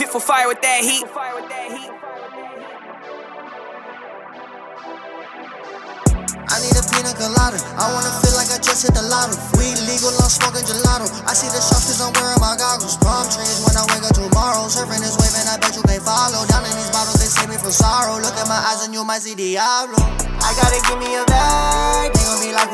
FitFul Fire with that heat. I need a pina colada. I wanna feel like I just hit the lotto. Weed legal, I'm smoking gelato. I see the shots cause I'm wearing my goggles. Palm trees when I wake up tomorrow. Surfing is waving, I bet you can't follow. Down in these bottles, they save me from sorrow. Look at my eyes and you might see Diablo. I gotta give me a bag. They gon' be like,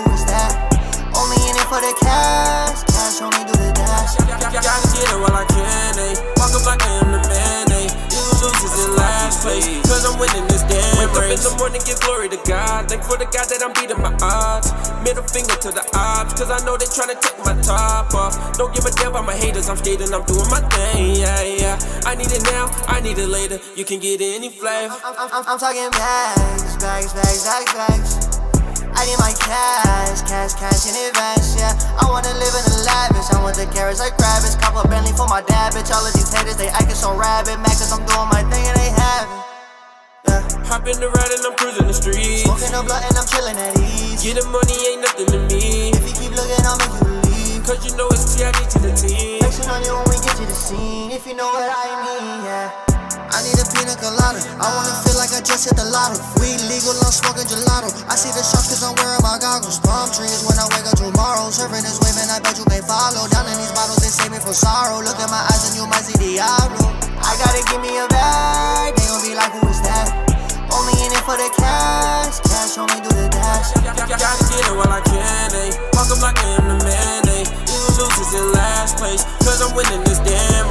place, cause I'm winning this damn Wake up in the morning, give glory to God. Thank for the God that I'm beating my odds. Middle finger to the ops, cause I know they tryna take my top off. Don't give a damn about my haters, I'm skating, I'm doing my thing, yeah, yeah. I need it now, I need it later. You can get any flavor. I'm, I'm, I'm, I'm talking bags, bags, bags, bags, bags. I need my cash, cash, cash in advance, yeah. I wanna live in the lavish. I want the carrots like rabbits. Cop a Bentley for my dad, bitch. All of these haters, they acting so rabid. Mad cause I'm doing my Hop in the ride and I'm cruising the streets. Smoking a blunt and I'm chilling at ease. Getting money ain't nothing to me. If you keep looking, I'll make you leave. Cause you know it's TID to the team. Flexing on you when we get to the scene. If you know what I mean, yeah. I need a pina colada. I wanna feel like I just hit the lotto. Weed legal, I'm smoking gelato. I see the shots cause I'm wearing my goggles. Palm trees when I wake up tomorrow. Surfing is waving, I bet you can't follow. Down in these bottles, they save me from sorrow. Look at my eyes and you might see Diablo. I gotta give me a bag. losers in last place, cause I'm winning this damn